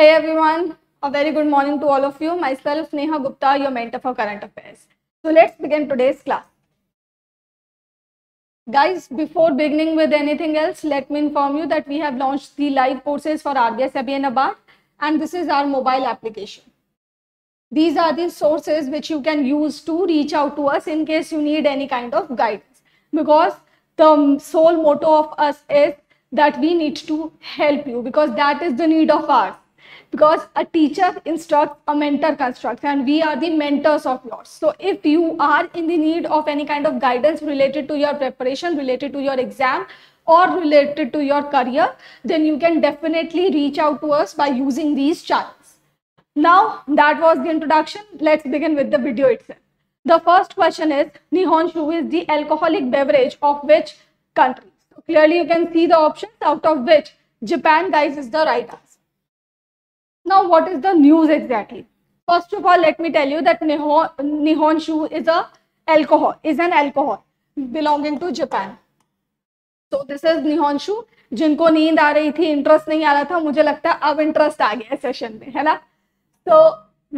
Hey everyone, a very good morning to all of you. Myself Neha Gupta, your mentor for current affairs. So let's begin today's class. Guys, before beginning with anything else, let me inform you that we have launched the live courses for RBI, SEBI and NABARD and this is our mobile application. These are the sources which you can use to reach out to us in case you need any kind of guidance because the sole motto of us is that we need to help you because that is the need of ours because a teacher instructs a mentor constructs and we are the mentors of yours. So if you are in the need of any kind of guidance related to your preparation related to your exam or related to your career then you can definitely reach out to us by using these channels. Now that was the introduction. Let's begin with the video itself. The first question is nihonshu is the alcoholic beverage of which country so clearly you can see the options out of which japan guys is the right answer now, what is the news exactly? First of all, let me tell you that Nihon, Nihon Shu is a alcohol, is an alcohol belonging to Japan. So this is Nihon Shu. जिनको नींद आ रही थी interest नहीं आ रहा था मुझे लगता है अब इंटरेस्ट आ गया सेशन में है ना तो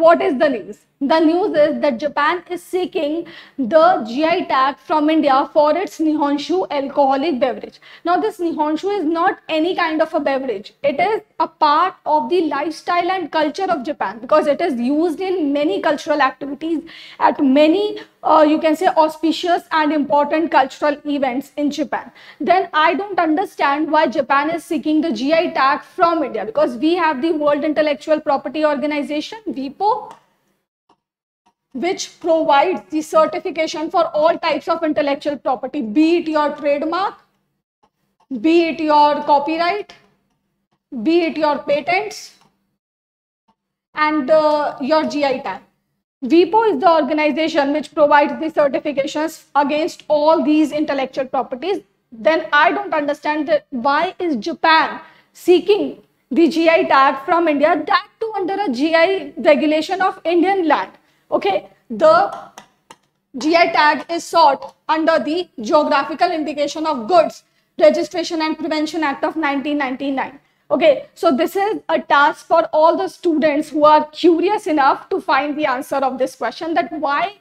what is the news? The news is that Japan is seeking the GI tag from India for its Nihonshu alcoholic beverage. Now, this Nihonshu is not any kind of a beverage. It is a part of the lifestyle and culture of Japan because it is used in many cultural activities at many, uh, you can say, auspicious and important cultural events in Japan. Then I don't understand why Japan is seeking the GI tag from India because we have the World Intellectual Property Organization, WIPO, which provides the certification for all types of intellectual property, be it your trademark, be it your copyright, be it your patents, and uh, your GI tag. WIPO is the organization which provides the certifications against all these intellectual properties. Then I don't understand that why is Japan seeking the GI tag from India, that too under a GI regulation of Indian land okay the GI tag is sought under the Geographical Indication of Goods Registration and Prevention Act of 1999. Okay, so this is a task for all the students who are curious enough to find the answer of this question that why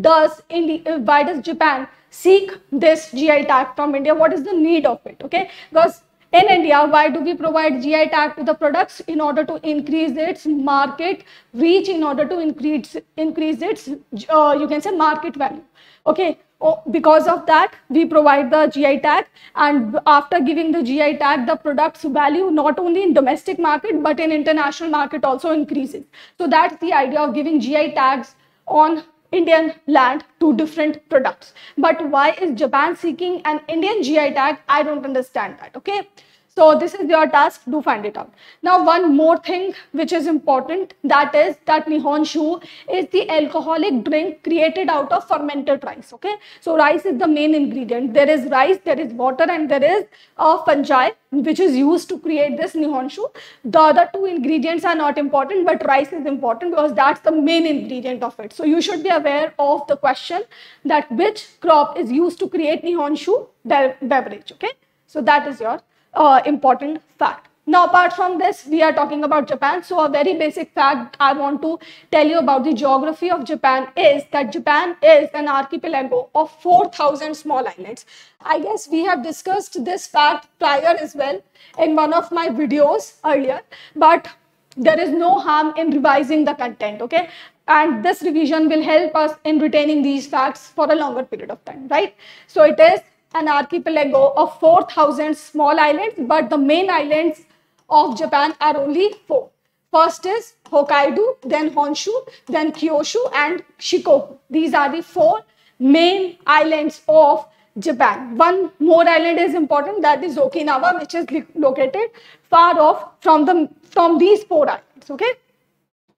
does India, uh, why does Japan seek this GI tag from India? What is the need of it? Okay, because in India, why do we provide GI tag to the products? In order to increase its market reach, in order to increase, increase its, uh, you can say market value. Okay, oh, because of that, we provide the GI tag and after giving the GI tag, the product's value not only in domestic market, but in international market also increases. So that's the idea of giving GI tags on Indian land to different products. But why is Japan seeking an Indian GI tag? I don't understand that, okay? So this is your task, do find it out. Now one more thing which is important that is that Nihonshu is the alcoholic drink created out of fermented rice, okay? So rice is the main ingredient. There is rice, there is water and there is a fungi which is used to create this Nihonshu. The other two ingredients are not important but rice is important because that's the main ingredient of it. So you should be aware of the question that which crop is used to create Nihonshu beverage, okay? So that is your uh, important fact. Now, apart from this, we are talking about Japan. So, a very basic fact I want to tell you about the geography of Japan is that Japan is an archipelago of 4,000 small islands. I guess we have discussed this fact prior as well in one of my videos earlier, but there is no harm in revising the content, okay? And this revision will help us in retaining these facts for a longer period of time, right? So, it is an archipelago of 4,000 small islands, but the main islands of Japan are only four. First is Hokkaido, then Honshu, then Kyushu and Shikoku. These are the four main islands of Japan. One more island is important, that is Okinawa, which is located far off from, the, from these four islands, okay?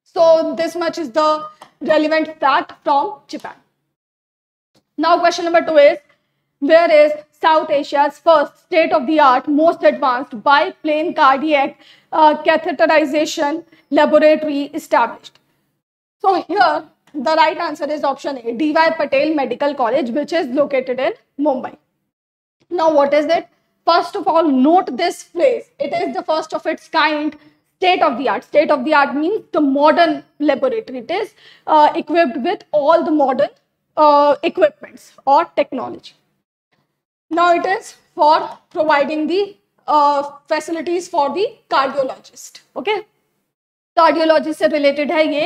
So this much is the relevant fact from Japan. Now question number two is, where is South Asia's first state-of-the-art, most advanced biplane cardiac uh, catheterization laboratory established. So here, the right answer is option A, D.Y. Patil Medical College, which is located in Mumbai. Now, what is it? First of all, note this place. It is the first of its kind state of the art. State of the art means the modern laboratory. It is uh, equipped with all the modern uh, equipments or technology. Now it is for providing the uh, facilities for the cardiologist. Okay. Cardiologist se related hai ye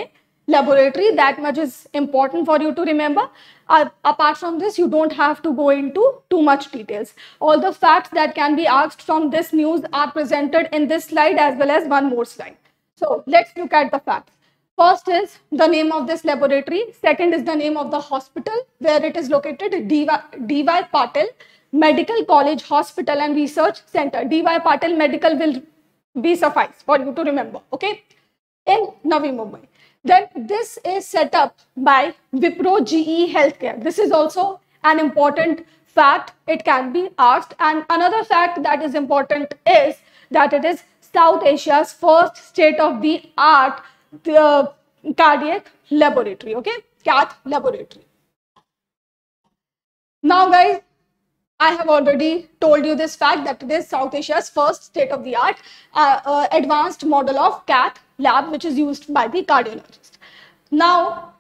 laboratory. That much is important for you to remember. Uh, apart from this, you don't have to go into too much details. All the facts that can be asked from this news are presented in this slide as well as one more slide. So let's look at the facts. First is the name of this laboratory. Second is the name of the hospital where it is located, D.Y. Patil medical college hospital and research center dy patil medical will be suffice for you to remember okay in navi mumbai then this is set up by Wipro GE Healthcare. This is also an important fact. It can be asked. And another fact that is important is that it is South Asia's first state-of-the-art uh, cardiac laboratory. Okay, cath laboratory. Now, guys, I have already told you this fact that it is South Asia's first state-of-the-art uh, uh, advanced model of cath lab which is used by the cardiologist. Now,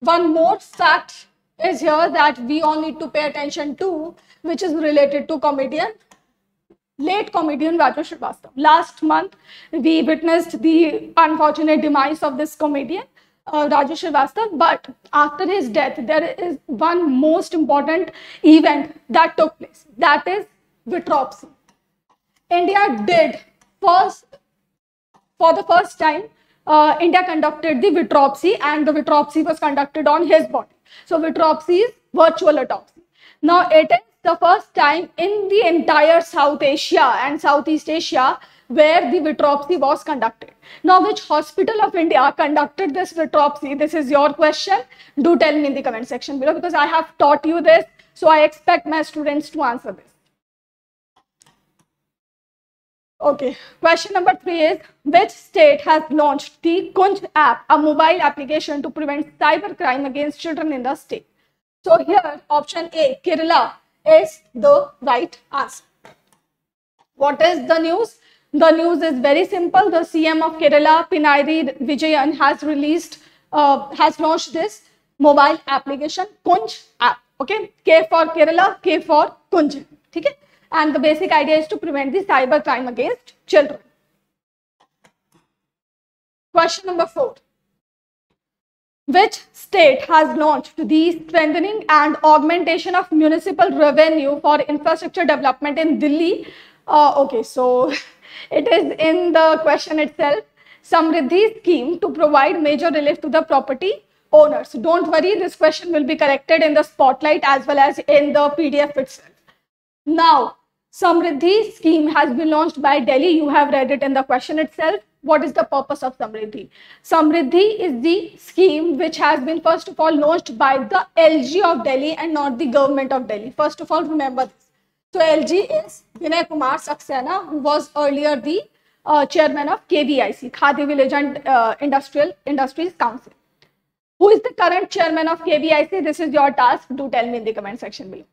one more fact is here that we all need to pay attention to which is related to comedian late comedian Raju Srivastava. Last month, we witnessed the unfortunate demise of this comedian, uh, Raju. But after his death, there is one most important event that took place. That is vitropsy. India did first for the first time, uh, India conducted the vitropsy and the vitropsy was conducted on his body. So vitropsy is virtual autopsy. Now it is the first time in the entire South Asia and Southeast Asia where the vitropsy was conducted. Now, which hospital of India conducted this vitropsy? This is your question. Do tell me in the comment section below because I have taught you this. So, I expect my students to answer this. Okay, question number three is which state has launched the Kunj app, a mobile application to prevent cyber crime against children in the state? So here option A, Kerala is the right answer. What is the news? The news is very simple. The CM of Kerala, Pinarayi Vijayan, has released, uh, has launched this mobile application Kunj app. Okay, K for Kerala, K for Kunj. Okay. And the basic idea is to prevent the cyber crime against children. Question number four. Which state has launched the strengthening and augmentation of municipal revenue for infrastructure development in Delhi? Uh, okay, so it is in the question itself. Samriddhi scheme to provide major relief to the property owners. Don't worry, this question will be corrected in the spotlight as well as in the PDF itself. Now, Samriddhi scheme has been launched by Delhi. You have read it in the question itself. What is the purpose of Samriddhi? Samriddhi is the scheme which has been first of all launched by the LG of Delhi and not the government of Delhi. First of all, remember this. So LG is Vinay Kumar Saxena, who was earlier the uh, chairman of KVIC, Khadi Village and uh, Industrial Industries Council. Who is the current chairman of KVIC? This is your task. Do tell me in the comment section below.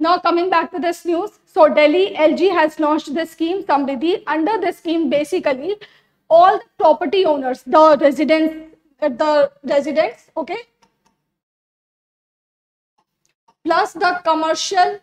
Now coming back to this news, so Delhi LG has launched this scheme, Samriddhi. Under this scheme, basically, all the property owners, the residents, the residents, okay, plus the commercial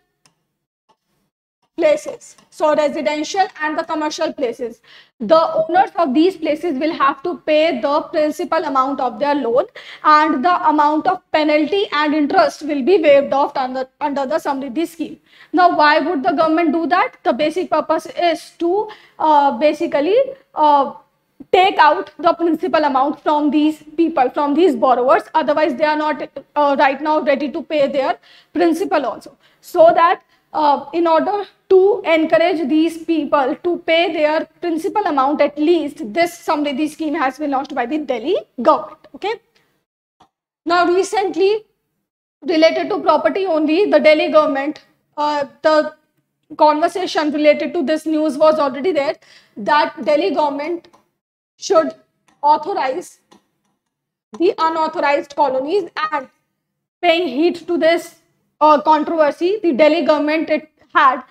places. So residential and the commercial places. The owners of these places will have to pay the principal amount of their loan and the amount of penalty and interest will be waived off under, under the Samriddhi scheme. Now, why would the government do that? The basic purpose is to uh, basically uh, take out the principal amount from these people, from these borrowers. Otherwise, they are not uh, right now ready to pay their principal also. So that uh, in order to encourage these people to pay their principal amount at least, this Samriddhi scheme has been launched by the Delhi government. Okay. Now, recently, related to property only, the Delhi government, uh, the conversation related to this news was already there that Delhi government should authorize the unauthorized colonies and paying heed to this uh, controversy. The Delhi government it had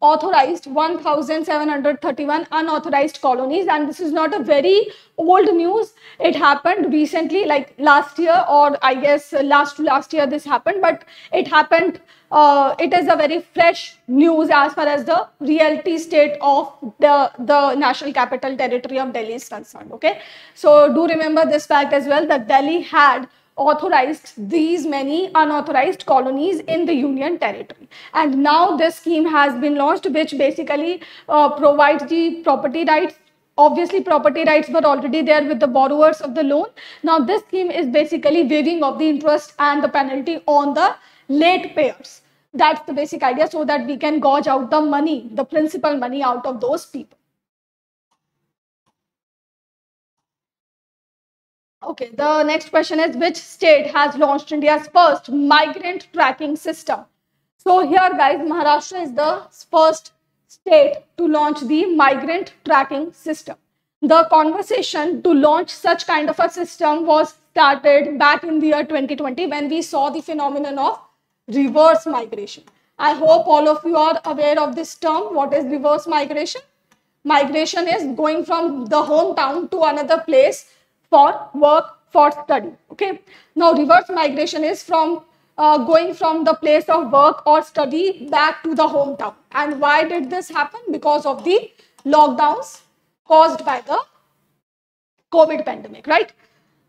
authorized 1731 unauthorized colonies. And this is not a very old news. It happened recently like last year or i guess last to last year this happened. But it happened uh, it is a very fresh news as far as the reality state of the the national capital territory of delhi is concerned okay? So do remember this fact as well that delhi had authorized these many unauthorized colonies in the union territory. And now this scheme has been launched which basically uh, provides the property rights. Obviously property rights were already there with the borrowers of the loan. Now this scheme is basically waiving of the interest and the penalty on the late payers. That's the basic idea so that we can gouge out the money the principal money out of those people Okay, the next question is which state has launched India's first migrant tracking system? So here guys, Maharashtra is the first state to launch the migrant tracking system. The conversation to launch such kind of a system was started back in the year 2020 when we saw the phenomenon of reverse migration. I hope all of you are aware of this term. What is reverse migration? Migration is going from the hometown to another place for work, for study. Okay. Now, reverse migration is from uh, going from the place of work or study back to the hometown. And why did this happen? Because of the lockdowns caused by the COVID pandemic, right?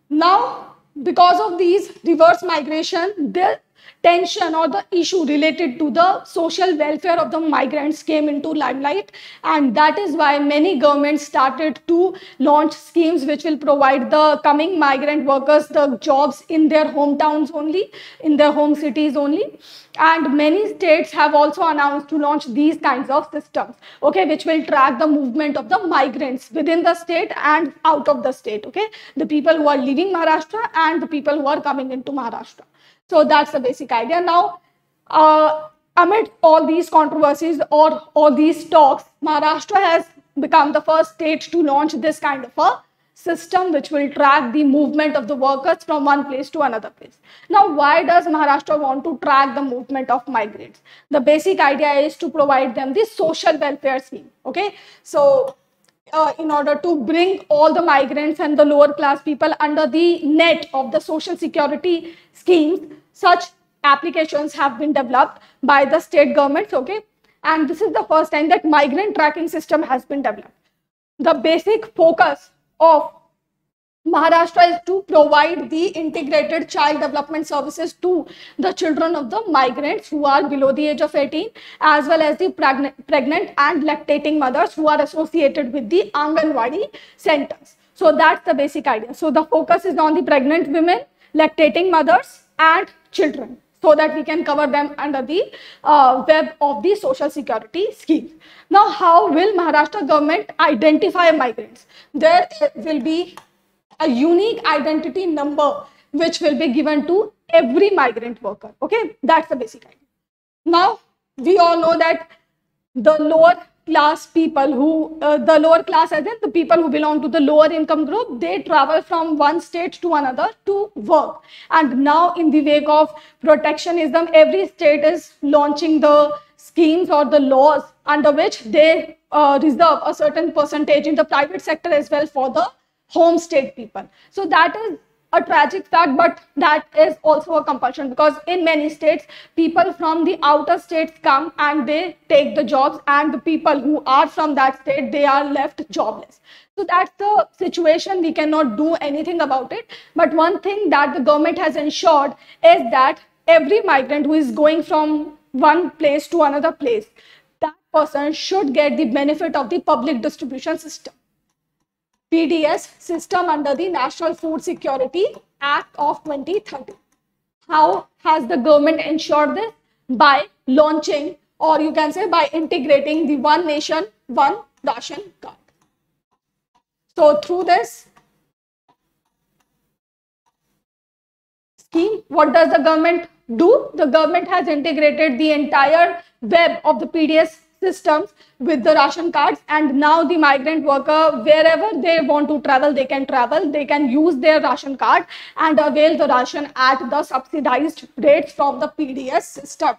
Now, because of these reverse migration, there tension or the issue related to the social welfare of the migrants came into limelight. And that is why many governments started to launch schemes which will provide the coming migrant workers the jobs in their hometowns only in their home cities only. And many states have also announced to launch these kinds of systems okay which will track the movement of the migrants within the state and out of the state okay. The people who are leaving maharashtra and the people who are coming into maharashtra so that's the basic idea. Now, uh, amid all these controversies or all these talks, Maharashtra has become the first state to launch this kind of a system which will track the movement of the workers from one place to another place. Now, why does Maharashtra want to track the movement of migrants? The basic idea is to provide them the social welfare scheme. Okay, so uh, in order to bring all the migrants and the lower class people under the net of the social security schemes. Such applications have been developed by the state governments okay? And this is the first time that migrant tracking system has been developed. The basic focus of Maharashtra is to provide the integrated child development services to the children of the migrants who are below the age of 18 as well as the pregnant and lactating mothers who are associated with the Anganwadi centers. So that's the basic idea. So the focus is on the pregnant women, lactating mothers and children so that we can cover them under the uh, web of the social security scheme. Now, how will Maharashtra government identify migrants? There will be a unique identity number which will be given to every migrant worker. Okay, that's the basic idea. Now, we all know that the lower class people who, uh, the lower class as in the people who belong to the lower income group, they travel from one state to another to work. And now in the wake of protectionism, every state is launching the schemes or the laws under which they uh, reserve a certain percentage in the private sector as well for the home state people. So that is a tragic fact, but that is also a compulsion because in many states, people from the outer states come and they take the jobs and the people who are from that state, they are left jobless. So that's the situation. We cannot do anything about it. But one thing that the government has ensured is that every migrant who is going from one place to another place, that person should get the benefit of the public distribution system. PDS system under the National Food Security Act of 2013. How has the government ensured this? By launching or you can say by integrating the one nation, one ration card. So through this scheme, what does the government do? The government has integrated the entire web of the PDS systems with the ration cards and now the migrant worker wherever they want to travel they can travel they can use their ration card and avail the ration at the subsidized rates from the pds system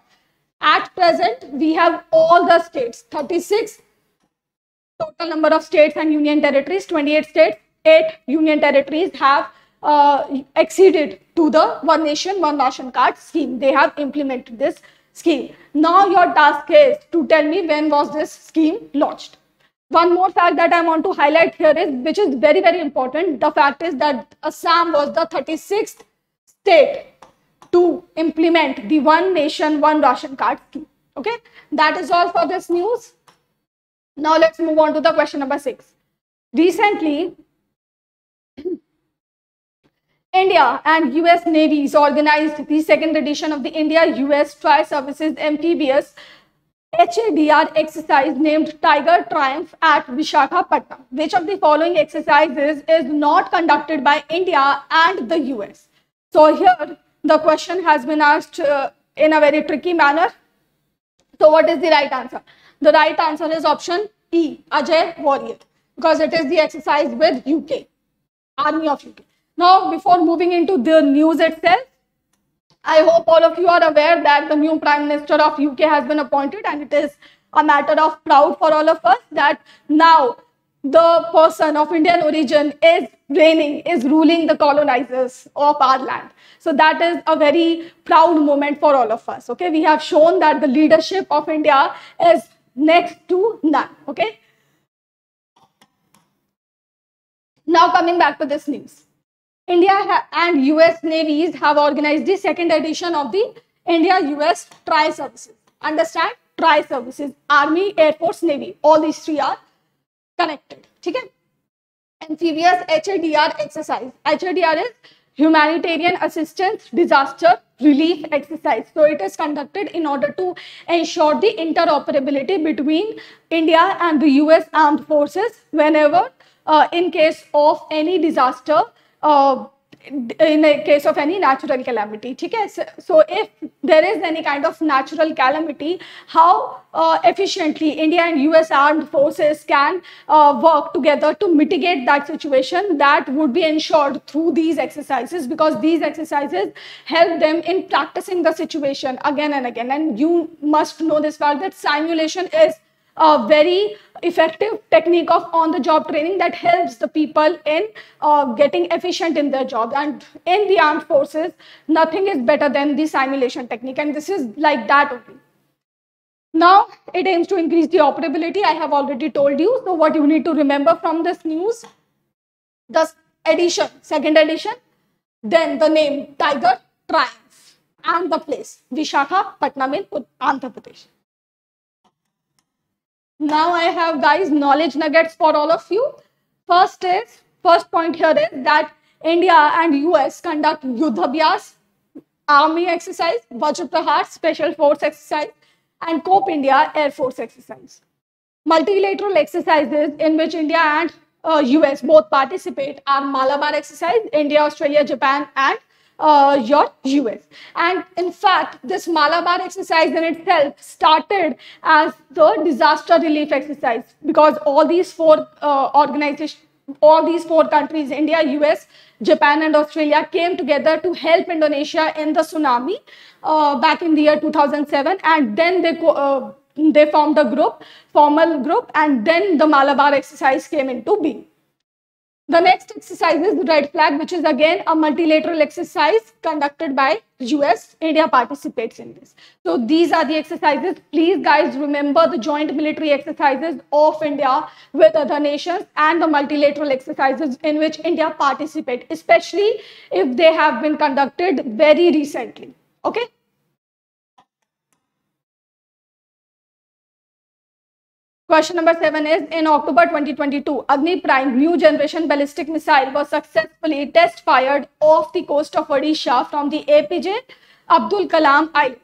At present, we have all the states, 36 total number of states and union territories, 28 states, 8 union territories have uh, acceded to the one nation, one ration card scheme. They have implemented this scheme. Now your task is to tell me when was this scheme launched. One more fact that I want to highlight here is, which is very, very important. The fact is that Assam was the 36th state to implement the one nation, one ration card scheme. Okay, that is all for this news. Now let's move on to the question number six. Recently, India and US navies organized the second edition of the India-US Tri-Services amphibious HADR exercise named Tiger Triumph at Vishakhapatnam. Which of the following exercises is not conducted by India and the US? So here the question has been asked uh, in a very tricky manner. So what is the right answer? The right answer is option E, Ajeya Warrior, because it is the exercise with UK, Army of UK. Now, before moving into the news itself, I hope all of you are aware that the new Prime Minister of UK has been appointed and it is a matter of proud for all of us that now the person of Indian origin is reigning, is ruling the colonizers of our land. So that is a very proud moment for all of us. Okay, we have shown that the leadership of India is next to none. Okay. Now coming back to this news. India and US navies have organized the second edition of the India-US Tri-Services. Understand? Tri-Services. Army, Air Force, Navy. All these three are connected. Okay? Amphibious HADR exercise. HADR is Humanitarian Assistance Disaster Relief Exercise. So it is conducted in order to ensure the interoperability between India and the US Armed Forces whenever uh, in case of any disaster in a case of any natural calamity okay? so if there is any kind of natural calamity how uh, efficiently india and us armed forces can uh, work together to mitigate that situation that would be ensured through these exercises because these exercises help them in practicing the situation again and again and you must know this fact that simulation is a very effective technique of on-the-job training that helps the people in uh, getting efficient in their job. And in the armed forces, nothing is better than the simulation technique. And this is like that only. Now, it aims to increase the operability. I have already told you. So what you need to remember from this news, the edition, second edition, then the name Tiger Triumph and the place, Vishakhapatnam in Andhra Pradesh. Now I have guys knowledge nuggets for all of you. First is, first point here is that India and US conduct Yudhabhyas, army exercise, Vajra special force exercise, and COPE India Air Force exercise. Multilateral exercises in which India and uh, US both participate are Malabar exercise, India, Australia, Japan, and uh, your US. And in fact, this Malabar exercise in itself started as the disaster relief exercise because all these four uh, organizations, all these four countries, India, US, Japan and Australia came together to help Indonesia in the tsunami uh, back in the year 2007 and then they uh, they formed a group, formal group and then the Malabar exercise came into being. The next exercise is the red flag, which is again a multilateral exercise conducted by US. India participates in this. So these are the exercises. Please guys remember the joint military exercises of India with other nations and the multilateral exercises in which India participate, especially if they have been conducted very recently. Okay. Question number seven is in October 2022, Agni Prime new generation ballistic missile was successfully test fired off the coast of Odisha from the APJ Abdul Kalam Island.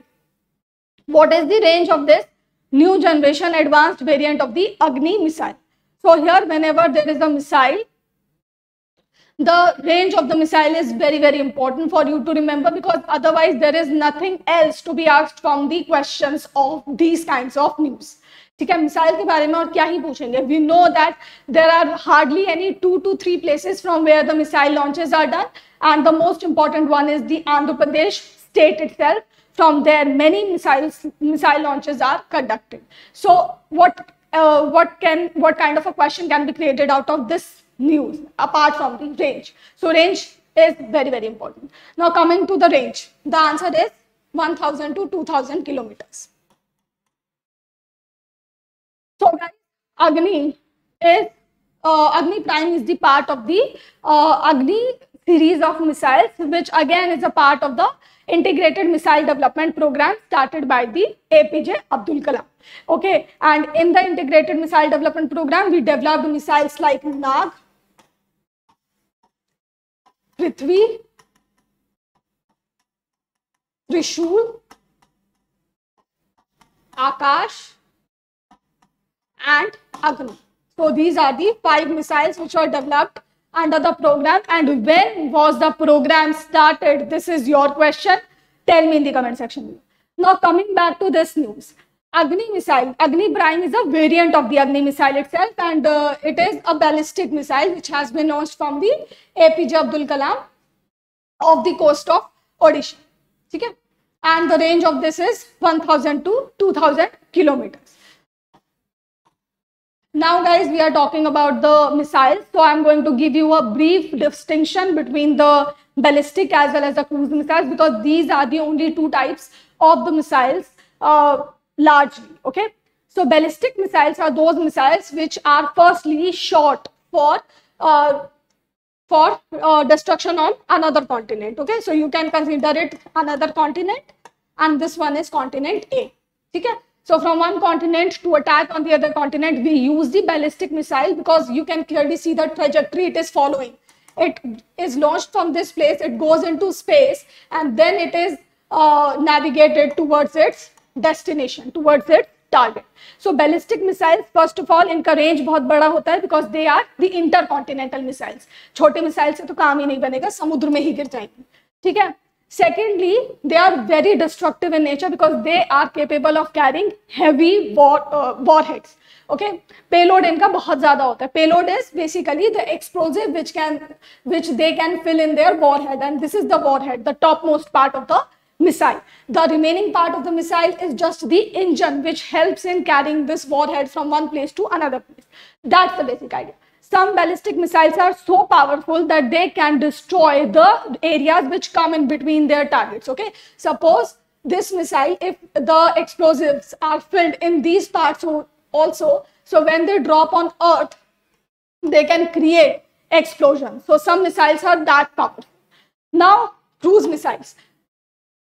What is the range of this new generation advanced variant of the Agni missile? So here, whenever there is a missile, the range of the missile is very, very important for you to remember because otherwise there is nothing else to be asked from the questions of these kinds of news. ठीक है, missile के बारे में और क्या ही पूछेंगे? We know that there are hardly any two to three places from where the missile launches are done and the most important one is the Andhra Pradesh state it from there many missiles missile launches are conducted so what what can what kind of a question can be created out of this news apart from the range so range is very very important now coming to the range the answer is one thousand to two thousand kilometres Agni is Agni prime is the part of the Agni series of missiles which again is a part of the integrated missile development programme started by the APJ Abdul Kalam okay and in the integrated missile development programme we develop missiles like Nag Prithvi Trishul Akash and Agni. So these are the five missiles which were developed under the program and when was the program started? This is your question. Tell me in the comment section. Now coming back to this news. Agni missile, Agni Prime is a variant of the Agni missile itself and uh, it is a ballistic missile which has been launched from the APJ Abdul Kalam of the coast of Odisha. Okay? And the range of this is 1000 to 2000 kilometers. Now guys, we are talking about the missiles. So I'm going to give you a brief distinction between the ballistic as well as the cruise missiles because these are the only two types of the missiles uh, largely, okay? So ballistic missiles are those missiles which are firstly shot for uh, for uh, destruction on another continent, okay? So you can consider it another continent and this one is continent A, okay? So from one continent to attack on the other continent, we use the ballistic missile because you can clearly see the trajectory it is following. It is launched from this place, it goes into space, and then it is uh, navigated towards its destination, towards its target. So ballistic missiles, first of all, इनका range बहुत बड़ा होता है because they are the intercontinental missiles. छोटे missile से तो काम ही नहीं बनेगा समुद्र में ही गिर जाएँगे ठीक है Secondly, they are very destructive in nature because they are capable of carrying heavy war, uh, warheads. Okay, payload इनका बहुत ज़्यादा होता है. Payload is basically the explosive which can, which they can fill in their warhead, and this is the warhead, the topmost part of the missile. The remaining part of the missile is just the engine which helps in carrying this warhead from one place to another place. That's the basic idea some ballistic missiles are so powerful that they can destroy the areas which come in between their targets okay? Suppose this missile if the explosives are filled in these parts also so when they drop on earth they can create explosion so some missiles are that powerful. Now cruise missiles.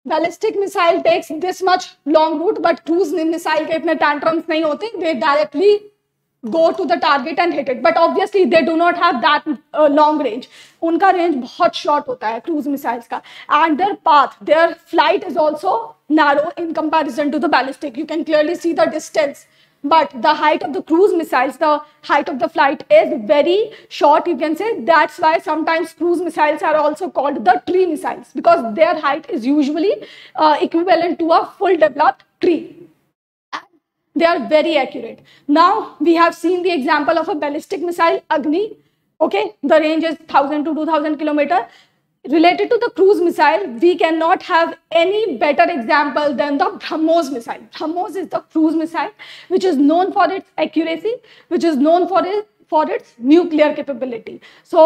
Ballistic missile takes this much long route but cruise missile ke itne tantrums nahi hote they directly go to the target and hit it. But obviously they do not have that uh, long range. unka range bahut short hota hai cruise missiles ka and their path their flight is also narrow in comparison to the ballistic. You can clearly see the distance. But the height of the cruise missiles the height of the flight is very short you can say. That's why sometimes cruise missiles are also called the tree missiles because their height is usually uh, equivalent to a full developed tree they are very accurate. Now we have seen the example of a ballistic missile, Agni. Okay, the range is 1000 to 2000 kilometer. Related to the cruise missile, we cannot have any better example than the BrahMos missile. BrahMos is the cruise missile, which is known for its accuracy, which is known for its for its nuclear capability. So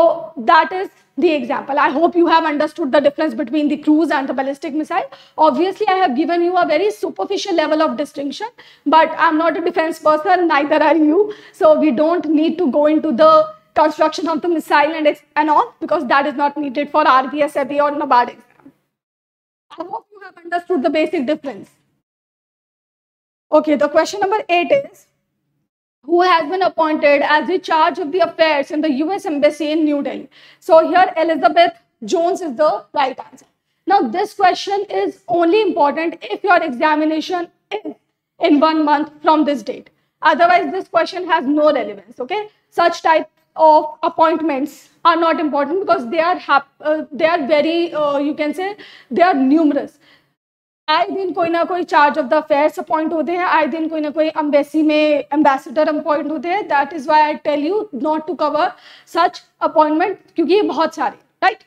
that is the example. I hope you have understood the difference between the cruise and the ballistic missile. Obviously, I have given you a very superficial level of distinction, but I'm not a defense person, neither are you. So we don't need to go into the construction of the missile and, and all because that is not needed for RBI, SEBI or NABARD exam. I hope you have understood the basic difference. Okay, the question number eight is, who has been appointed as the charge of the affairs in the US Embassy in New Delhi. So here Elizabeth Jones is the right answer. Now this question is only important if your examination is in one month from this date. Otherwise this question has no relevance, okay? Such type of appointments are not important because they are uh, they are very uh, you can say they are numerous आए दिन कोई ना कोई charge of the affairs appoint होते हैं। आए दिन कोई ना कोई अम्बेसी में एम्बेसडर अपॉइंट होते हैं। That is why I tell you not to cover such appointment क्योंकि ये बहुत सारे right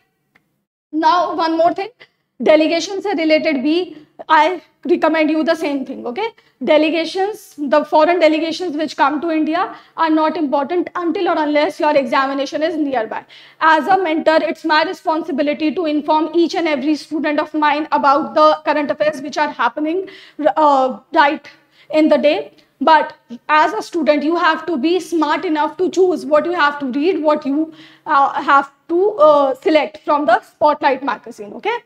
now one more thing delegation से related भी I recommend you the same thing, okay? Delegations, the foreign delegations which come to India are not important until or unless your examination is nearby. As a mentor, it's my responsibility to inform each and every student of mine about the current affairs which are happening uh, right in the day. But as a student, you have to be smart enough to choose what you have to read, what you uh, have to uh, select from the Spotlight magazine, okay?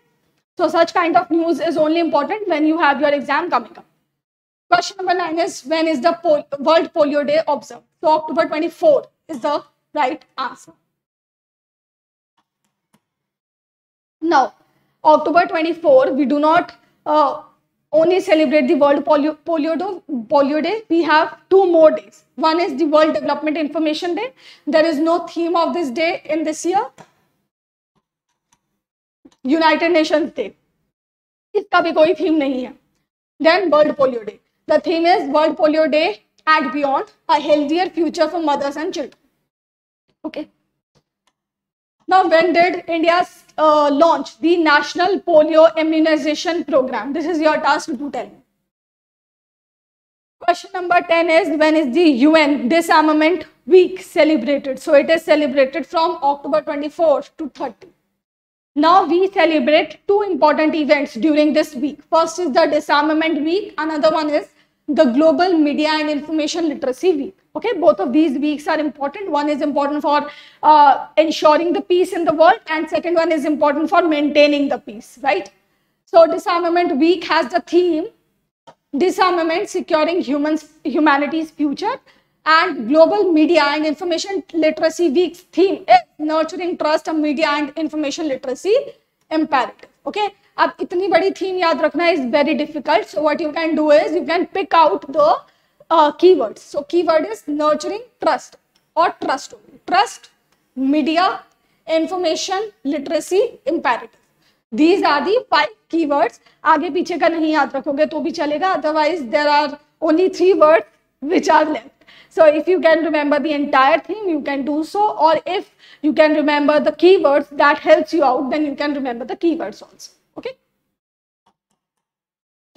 So such kind of news is only important when you have your exam coming up. Question number nine is when is the Pol World Polio Day observed? So October 24 is the right answer. Now, October 24, we do not uh, only celebrate the World Polio, Polio, Polio Day. We have two more days. One is the World Development Information Day. There is no theme of this day in this year. United Nations Day इसका भी कोई theme नहीं है then World Polio Day the theme is World Polio Day at beyond a healthier future for mothers and children okay now when did india uh, launch the national polio immunization program this is your task to tell me question number 10 is when is the un disarmament week celebrated so it is celebrated from october 24 to 30 now we celebrate two important events during this week. First is the Disarmament Week. Another one is the Global Media and Information Literacy Week. Okay, both of these weeks are important. One is important for uh, ensuring the peace in the world and second one is important for maintaining the peace, right? So Disarmament Week has the theme Disarmament Securing Humans, Humanity's Future and global media and information literacy week's theme is nurturing trust of media and information literacy imperative okay? अब इतनी बड़ी theme याद रखना is very difficult so what you can do is you can pick out the keywords so keyword is nurturing trust और trust trust media information literacy imperative these are the five keywords आगे पीछे का नहीं याद रखोगे तो भी चलेगा. Otherwise there are only three word which are left so if you can remember the entire thing, you can do so. Or if you can remember the keywords that helps you out, then you can remember the keywords also. Okay.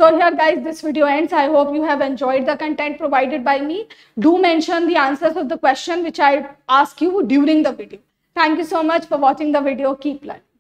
So here guys, this video ends. I hope you have enjoyed the content provided by me. Do mention the answers of the question which I ask you during the video. Thank you so much for watching the video. Keep learning.